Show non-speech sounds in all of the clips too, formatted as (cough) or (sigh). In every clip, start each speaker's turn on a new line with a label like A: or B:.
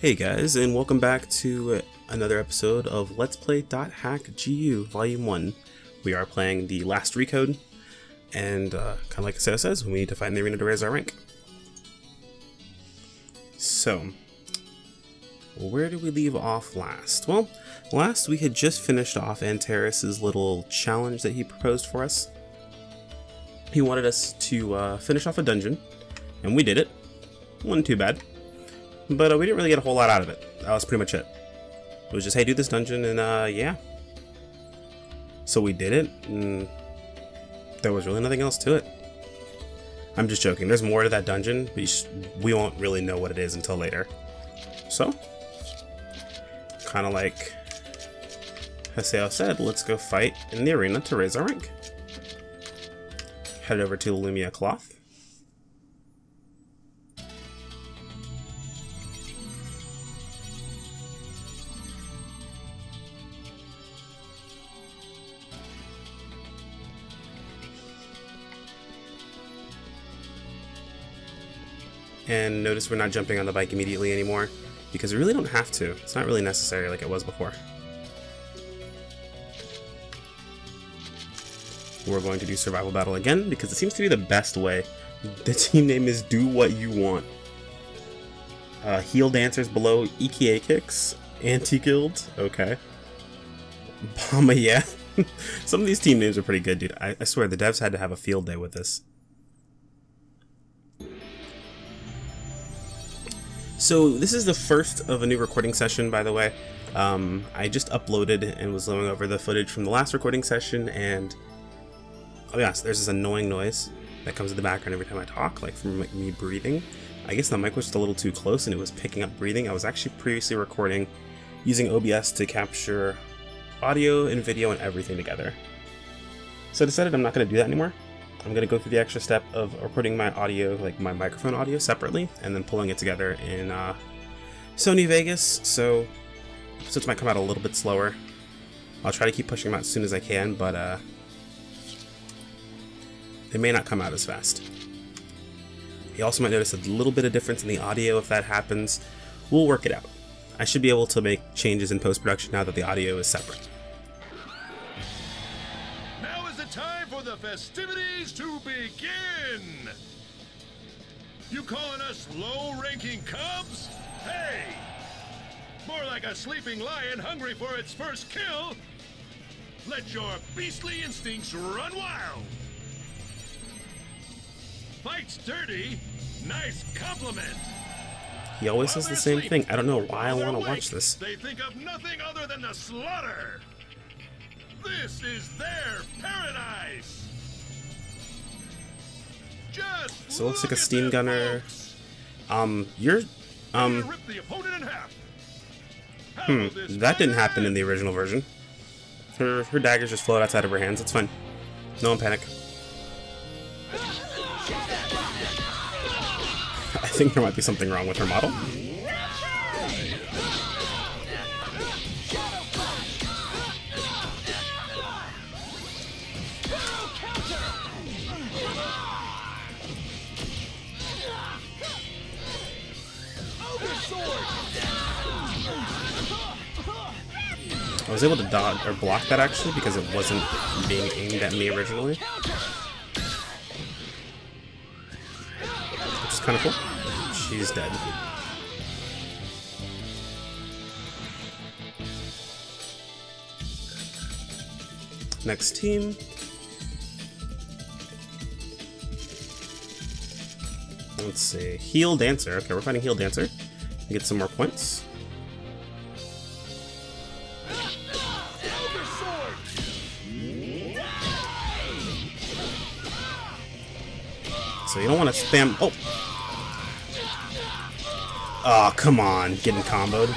A: Hey guys, and welcome back to another episode of Let's Play .hack GU Volume 1. We are playing the last recode, and uh, kind of like Haseo says, we need to find the arena to raise our rank. So, where did we leave off last? Well, last we had just finished off Antares' little challenge that he proposed for us. He wanted us to uh, finish off a dungeon, and we did it. Wasn't too bad. But uh, we didn't really get a whole lot out of it. That was pretty much it. It was just, hey, do this dungeon, and uh, yeah. So we did it, and there was really nothing else to it. I'm just joking. There's more to that dungeon, but we won't really know what it is until later. So, kind of like Haseo said, let's go fight in the arena to raise our rank. Head over to Lumina Cloth. And notice we're not jumping on the bike immediately anymore, because we really don't have to. It's not really necessary like it was before. We're going to do survival battle again, because it seems to be the best way. The team name is Do What You Want. Uh, heel dancers below EKA kicks. Anti-guild, okay. Bama, (laughs) yeah. Some of these team names are pretty good, dude. I, I swear, the devs had to have a field day with this. So this is the first of a new recording session, by the way. Um, I just uploaded and was going over the footage from the last recording session, and oh yes, there's this annoying noise that comes in the background every time I talk, like from like, me breathing. I guess the mic was just a little too close and it was picking up breathing. I was actually previously recording using OBS to capture audio and video and everything together. So I decided I'm not going to do that anymore. I'm going to go through the extra step of recording my audio, like my microphone audio separately, and then pulling it together in uh, Sony Vegas, so episodes might come out a little bit slower. I'll try to keep pushing them out as soon as I can, but uh, they may not come out as fast. You also might notice a little bit of difference in the audio if that happens. We'll work it out. I should be able to make changes in post-production now that the audio is separate.
B: The festivities to begin! You calling us low-ranking cubs? Hey! More like a sleeping lion hungry for its first kill! Let your beastly instincts run wild! Fight's dirty, nice compliment!
A: He always says the same thing. I don't know why I want to watch this.
B: They think of nothing other than the slaughter! This is their paradise. Just
A: so it looks like a steam gunner. Um, you're, um, hmm, that didn't happen in the original version. Her, her daggers just float outside of her hands. It's fine. No one panic. (laughs) I think there might be something wrong with her model. Was able to dodge or block that actually because it wasn't being aimed at me originally. Which is kind of cool. She's dead. Next team. Let's see. Heel Dancer. Okay, we're fighting Heel Dancer. Get some more points. You don't want to spam... Oh! Oh, come on. Getting comboed.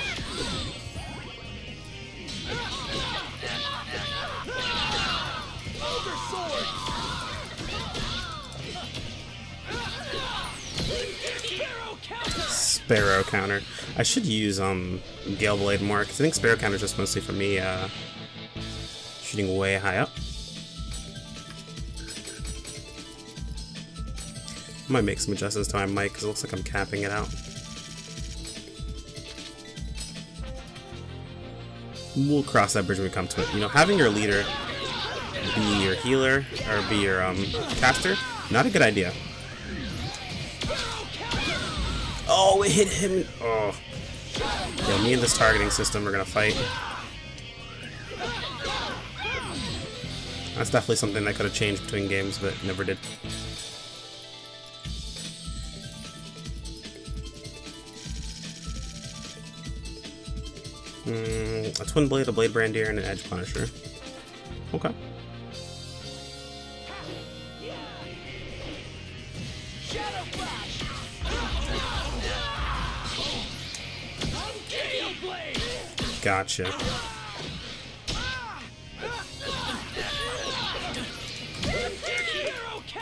A: Sparrow counter. I should use um Gale Blade more, because I think Sparrow counter is just mostly for me uh, shooting way high up. Might make some adjustments to my mic because it looks like I'm capping it out. we'll cross that bridge when we come to it. You know, having your leader be your healer or be your um, caster, not a good idea. Oh, it hit him. Oh. Yeah, me and this targeting system are gonna fight. That's definitely something that could have changed between games, but never did. Mm, a Twin Blade, a Blade Brandier, and an Edge Punisher. Okay. Gotcha.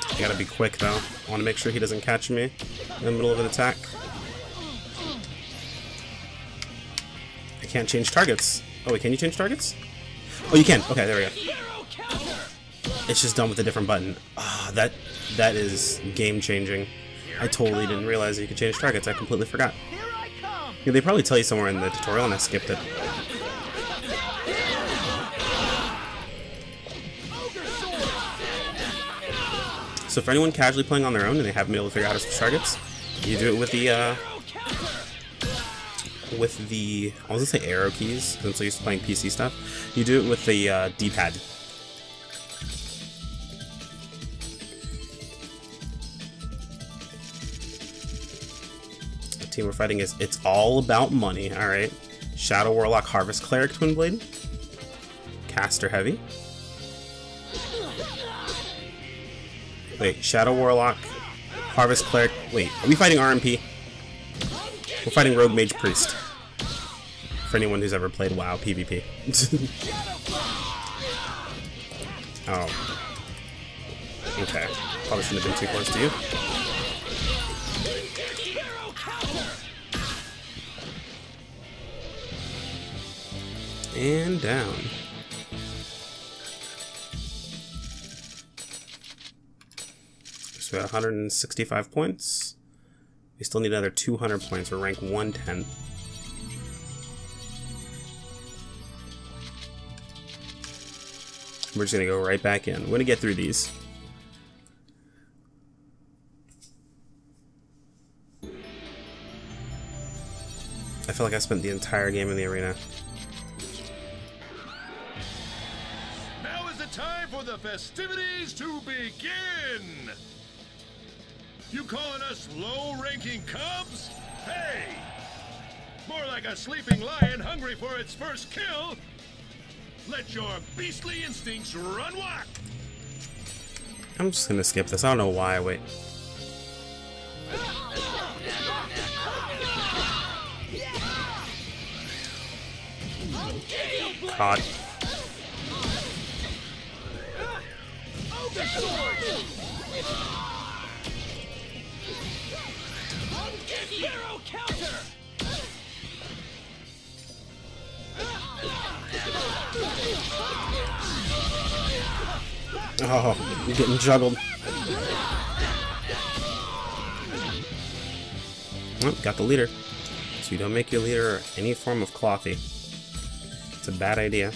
A: I gotta be quick though. I want to make sure he doesn't catch me in the middle of an attack. Can't change targets. Oh wait, can you change targets? Oh, you can. Okay, there we go. It's just done with a different button. Ah, oh, that that is game changing. I totally didn't realize you could change targets. I completely forgot. Yeah, they probably tell you somewhere in the tutorial and I skipped it. So for anyone casually playing on their own and they haven't been able to figure out how to switch targets, you do it with the, uh, with the, I was gonna say arrow keys, since I used to playing PC stuff. You do it with the uh, D-pad. The team we're fighting is It's All About Money, alright. Shadow Warlock Harvest Cleric Twin Blade. Caster Heavy. Wait, Shadow Warlock, Harvest Cleric. Wait, are we fighting RMP? We're fighting Rogue Mage Priest. For anyone who's ever played WoW PvP. (laughs) oh. Okay. Probably shouldn't have been too close to you. And down. So we got 165 points. We still need another 200 points. We're rank 110. We're just gonna go right back in. We're gonna get through these. I feel like I spent the entire game in the arena.
B: Now is the time for the festivities to begin! You calling us low-ranking cubs? Hey! More like a sleeping lion hungry for its first kill! Let your beastly instincts run wild!
A: I'm just gonna skip this. I don't know why. I wait. Caught. Oh, you're getting juggled. Oh, got the leader. So you don't make your leader any form of clothy. It's a bad idea.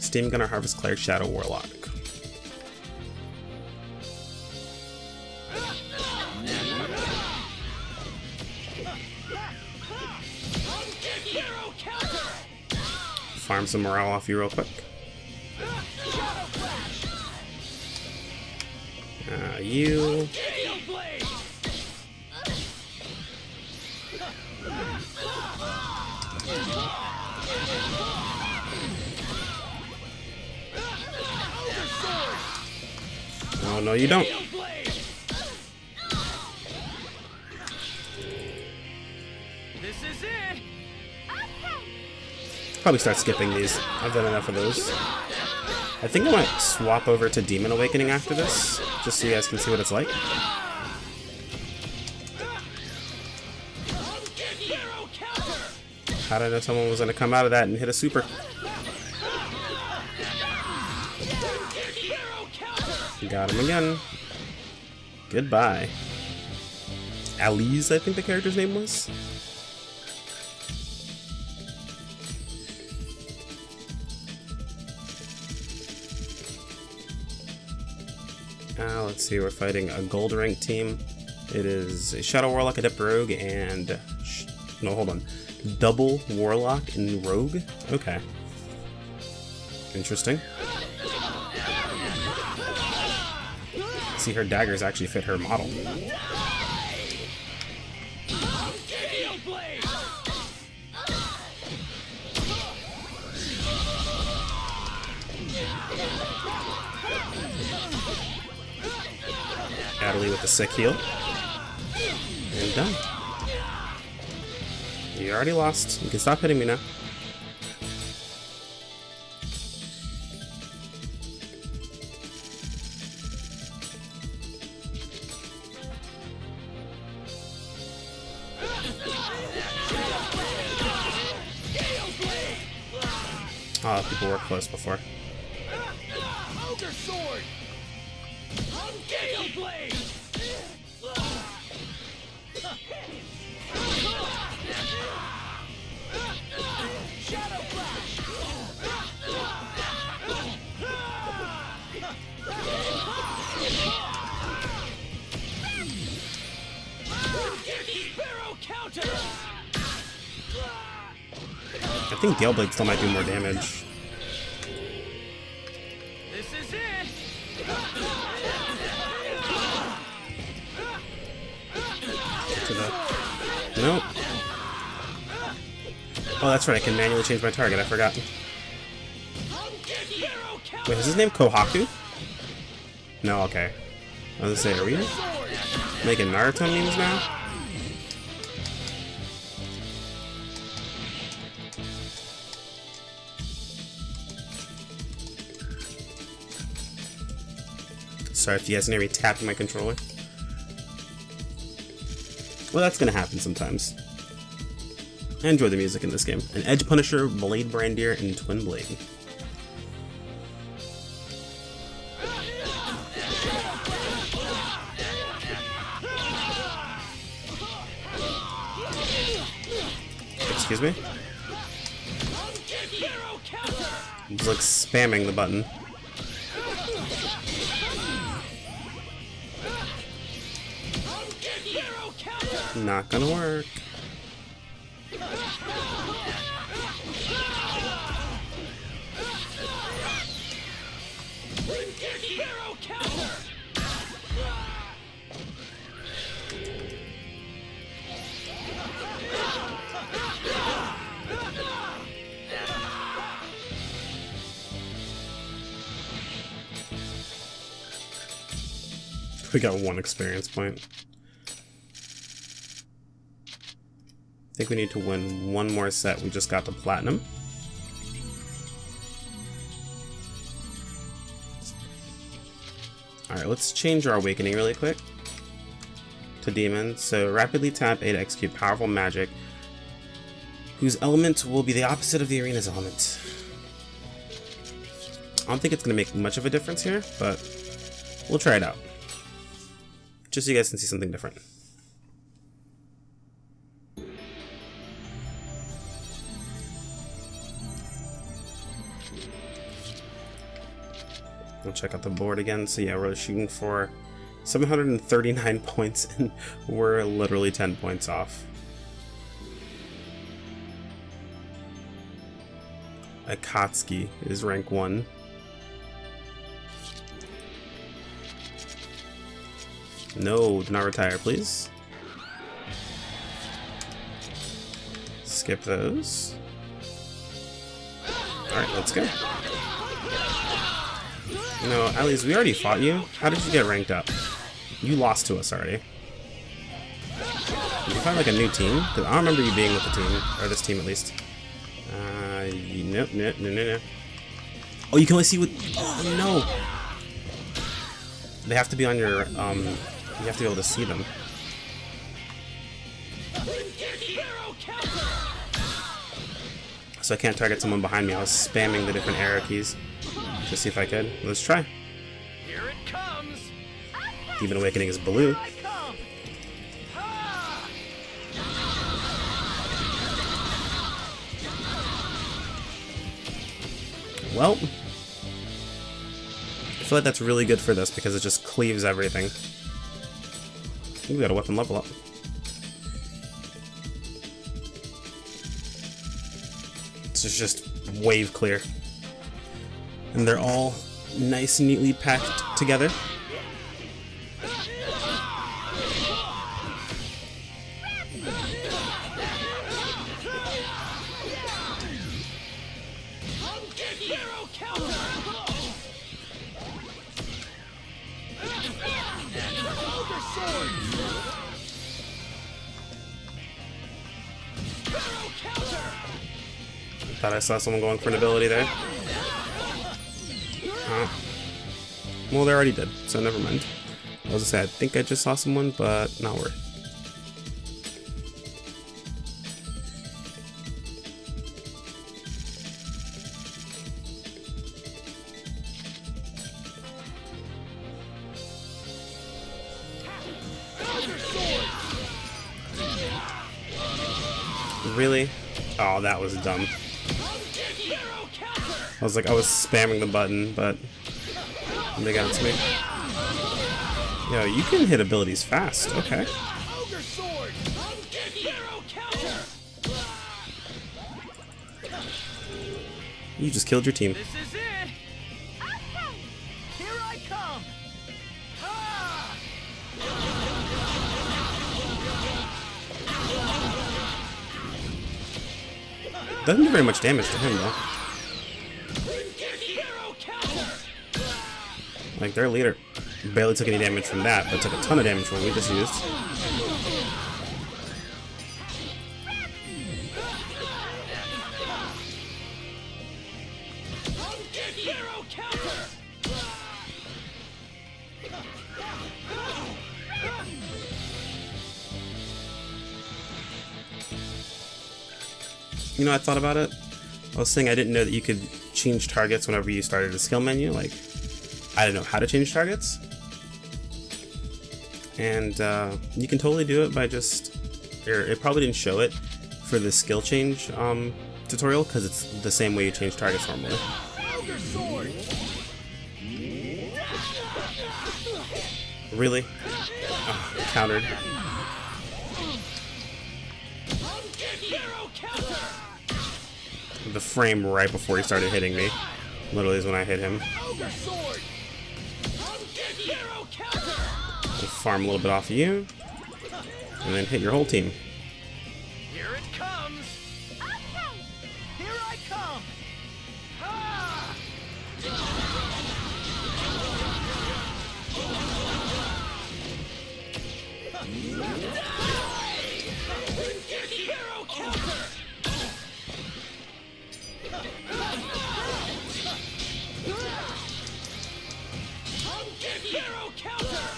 A: Steam Gunner Harvest Cleric Shadow Warlock. Farm some morale off you real quick. Uh, you. Oh, no, you don't. Probably start skipping these. I've done enough of those. I think I might swap over to Demon Awakening after this, just so you guys can see what it's like. How did I know someone was going to come out of that and hit a super? Got him again. Goodbye. Alice, I think the character's name was. Let's see, we're fighting a gold rank team. It is a Shadow Warlock, Adept Rogue, and... no, hold on. Double Warlock and Rogue? Okay. Interesting. See, her daggers actually fit her model. With the sick heal. And done. You already lost. You can stop hitting me now. Oh, people were close before. Think Gale Blade still might do more damage.
C: This is it!
A: To the... Nope. Oh, that's right, I can manually change my target, I forgot. Wait, is his name Kohaku? No, okay. I was gonna say, are we making Naruto memes now? Sorry if you guys hear me tapping my controller. Well, that's gonna happen sometimes. I enjoy the music in this game. An Edge Punisher, Blade Brandier, and Twin Blade. Excuse me? He's like spamming the button. Not gonna work. We got one experience point. Think we need to win one more set. We just got the platinum. Alright, let's change our awakening really quick to demon. So rapidly tap A to execute powerful magic whose element will be the opposite of the arena's element. I don't think it's going to make much of a difference here, but we'll try it out. Just so you guys can see something different. We'll check out the board again. So yeah, we're shooting for 739 (laughs) points and we're literally 10 points off. Akatsuki is rank 1. No, do not retire, please. Skip those. Alright, let's go. You know, least we already fought you. How did you get ranked up? You lost to us already. Did you find like a new team? Because I don't remember you being with the team, or this team at least. Uh, nope, no, no, no, no. Oh, you can only see what? Oh no! They have to be on your um. You have to be able to see them. So I can't target someone behind me. I was spamming the different arrow keys to see if I could. Let's try.
C: Here it comes!
A: Demon Awakening is blue.
C: Well, I come! Ha!
A: Well, feel like that's really good for this because it just cleaves everything. Ooh, we got a weapon level up. This is just wave clear. And they're all nice and neatly packed together. Thought I saw someone going for an ability there. Well, they already did, so never mind. I was gonna say, I think I just saw someone, but not worth. Really? Oh, that was dumb. I was like, I was spamming the button, but they got it to me. Yo, you can hit abilities fast. Okay.
C: Ogre sword! Pharaoh counter!
A: You just killed your team.
C: This is it! Okay! Here I come! Ha!
A: Doesn't do very much damage to him, though. Like, their leader barely took any damage from that, but took a ton of damage from what we just used. You know, I thought about it. I was saying I didn't know that you could change targets whenever you started a skill menu. Like, I didn't know how to change targets. And uh, you can totally do it by just, or it probably didn't show it for the skill change um, tutorial because it's the same way you change targets normally. Really? Oh, countered. The frame right before he started hitting me. Literally is when I hit him. Farm a little bit off of you. And then hit your whole team.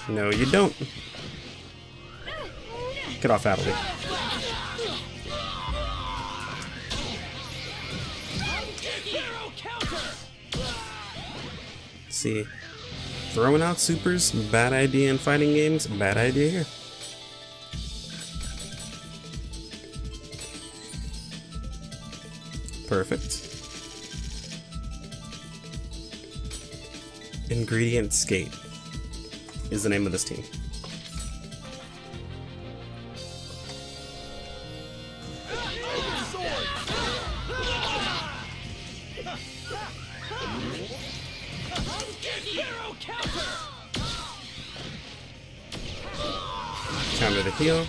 A: No, you don't. Get off.
C: Hero counter!
A: See, throwing out supers, bad idea in fighting games, bad idea here. Perfect. Ingredient Skate is the name of this team.
C: Counter
A: the heal.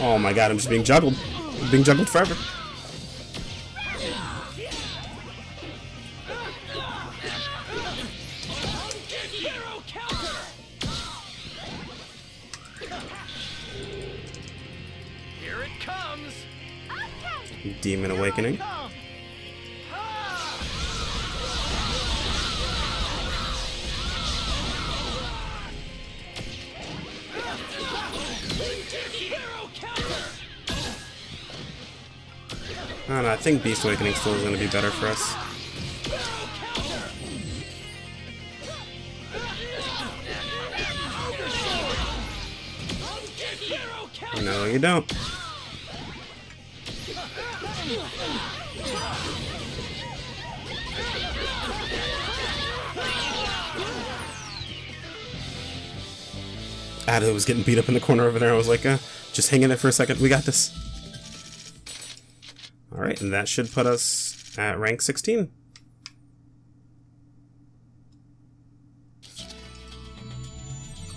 A: Oh my god, I'm just being juggled. I'm being juggled forever. Awakening. I know, I think Beast Awakening still is going to be better for us. No, you don't. Ada was getting beat up in the corner over there. I was like, uh, just hang in there for a second. We got this. Alright, and that should put us at rank 16.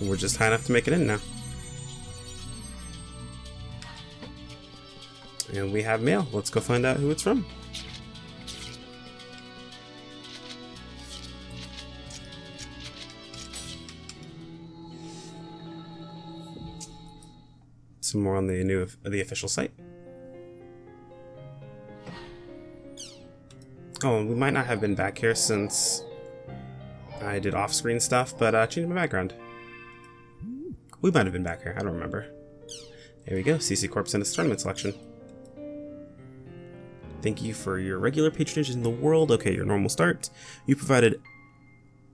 A: We're just high enough to make it in now. And we have mail. Let's go find out who it's from. Some more on the new the official site. Oh, we might not have been back here since I did off-screen stuff, but uh, changed my background. We might have been back here. I don't remember. There we go. CC Corp sent us tournament selection. Thank you for your regular patronage in the world. Okay, your normal start. You provided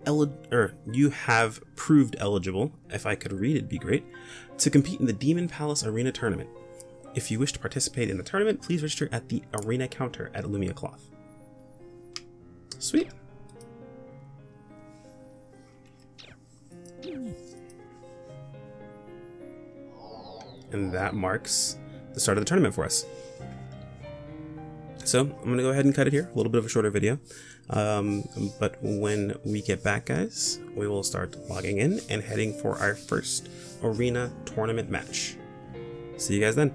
A: eli or you have proved eligible, if I could read it'd be great, to compete in the Demon Palace Arena Tournament. If you wish to participate in the tournament, please register at the arena counter at Lumina Cloth. Sweet. And that marks the start of the tournament for us. So I'm going to go ahead and cut it here. A little bit of a shorter video. Um, but when we get back, guys, we will start logging in and heading for our first arena tournament match. See you guys then.